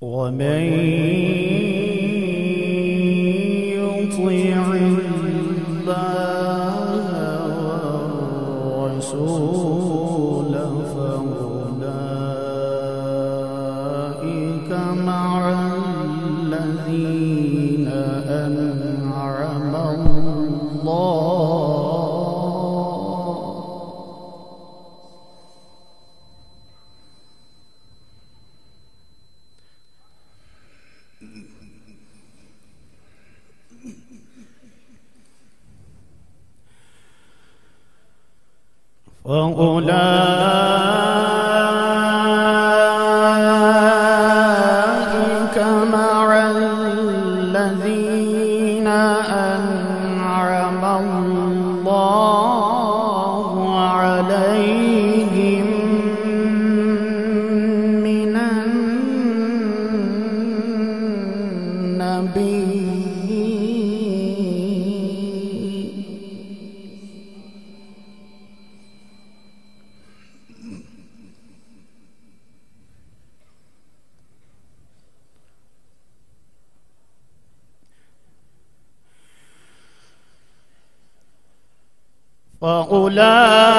ومن فأولئك مع الذين أنعم الله عليهم من النبيين. فأولئك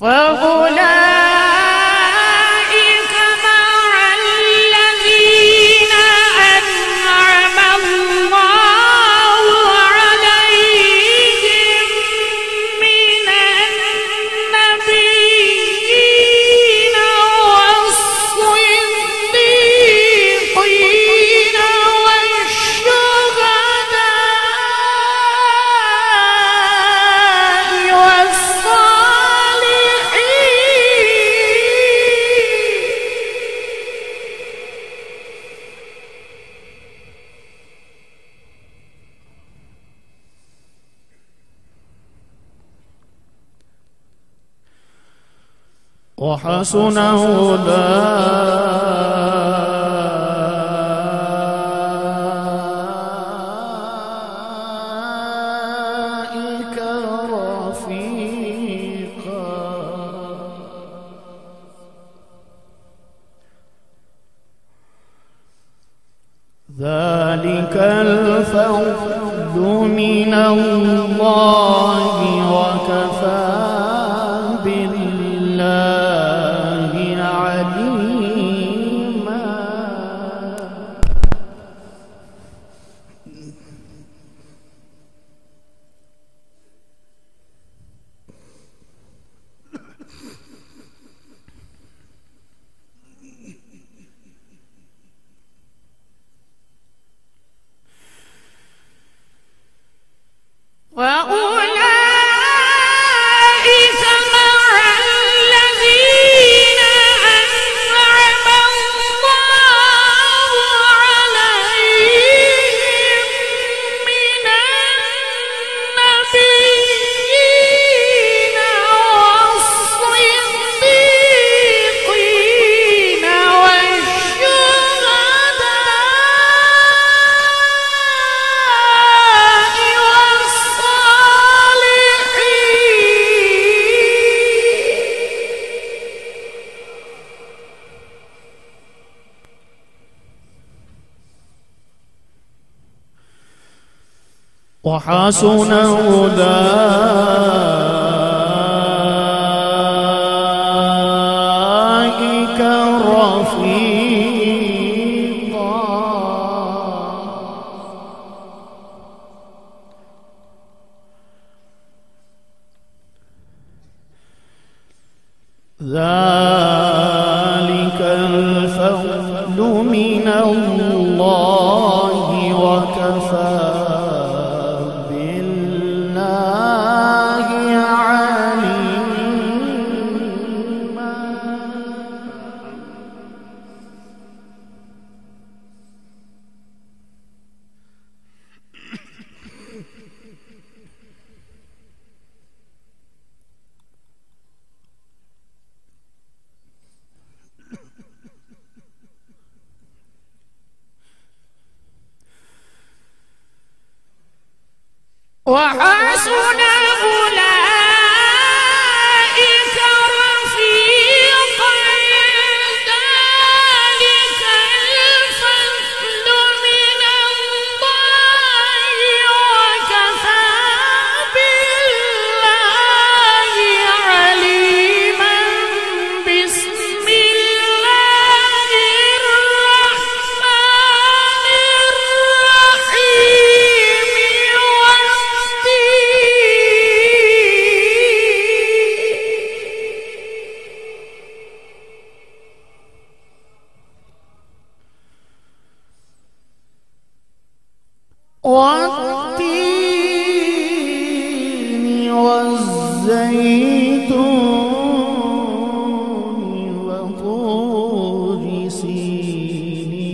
فأولئك وحسن أولئك رفيقا. ذلك الفضل من الله وكفى. وحسن أولئك رفيقا. ذلك الفضل من الله وكفى. وحسن والتين والزيتون وطور سينين.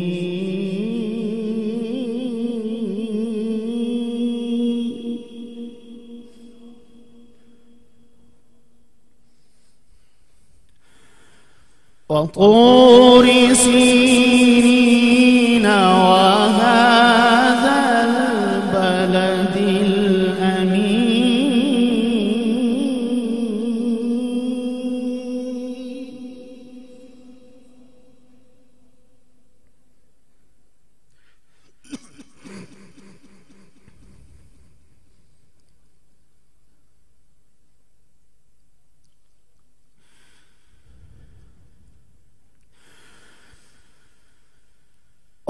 وطور سينين.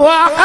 وحسن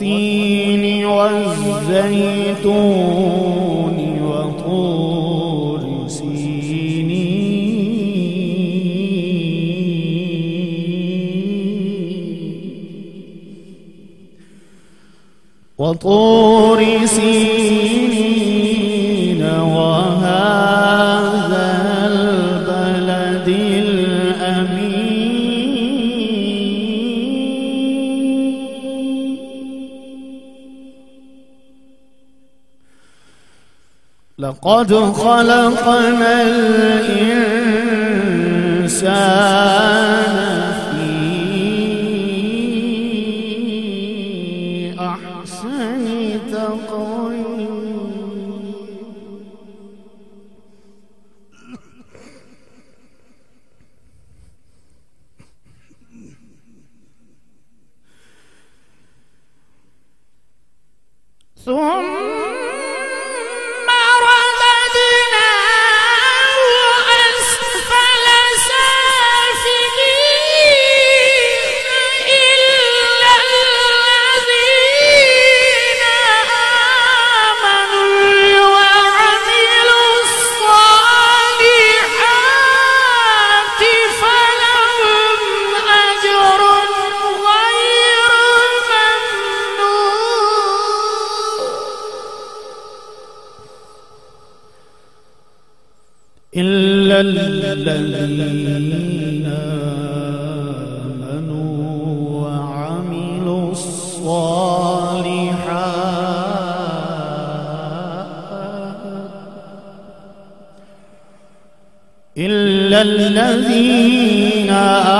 والتين والزيتون وطور سينين. وطور سينين لقد خلقنا الإنسان في أحسن تقويم. الذين آمنوا وعملوا الصالحات. إلا الذين آمنوا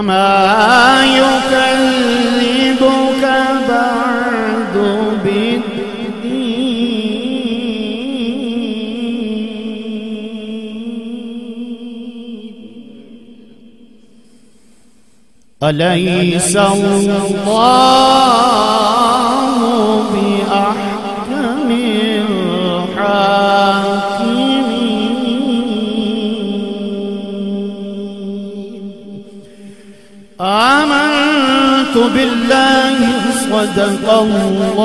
فما يكذبك بعد بالدين. أليس الله صدق الله